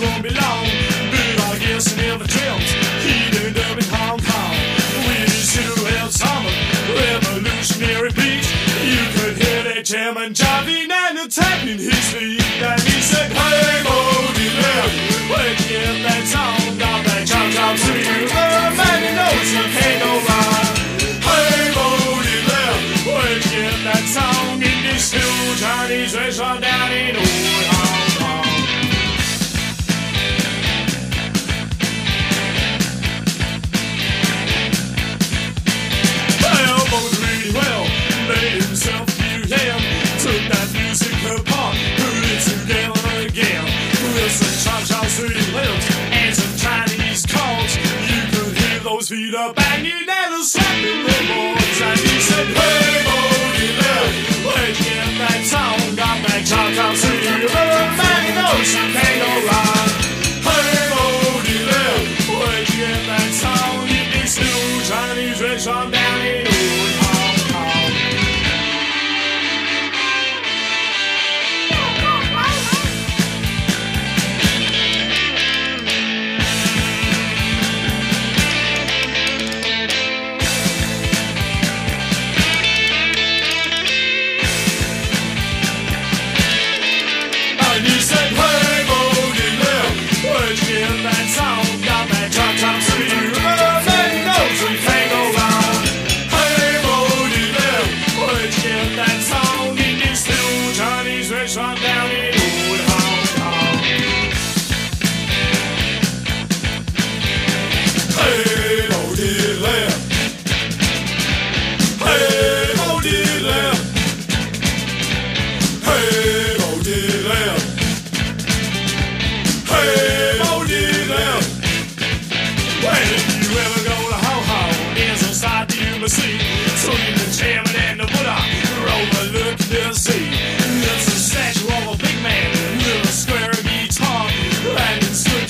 won't be long. But I guess I never dreamt he'd end up in Hong Kong. With his silhouette summer, revolutionary beat. You could hear that German jiving and it's happening his feet. And he said, Hey, Bo Diddley, when you hear that song of that chop chop swing, oh man, you know it's a can't Hey, Bo Diddley, when you that sound in this new Chinese restaurant down in the feet up and he never slept in the boards, And he said, hey.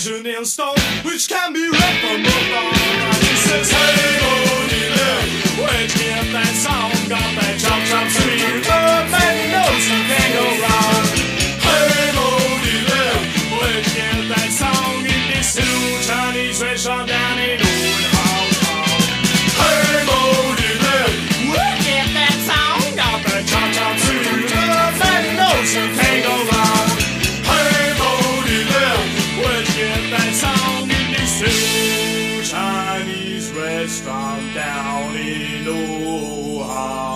Action in stone, which can be read from afar. He says, hey, oh. that song in this old Chinese restaurant down in Ohio.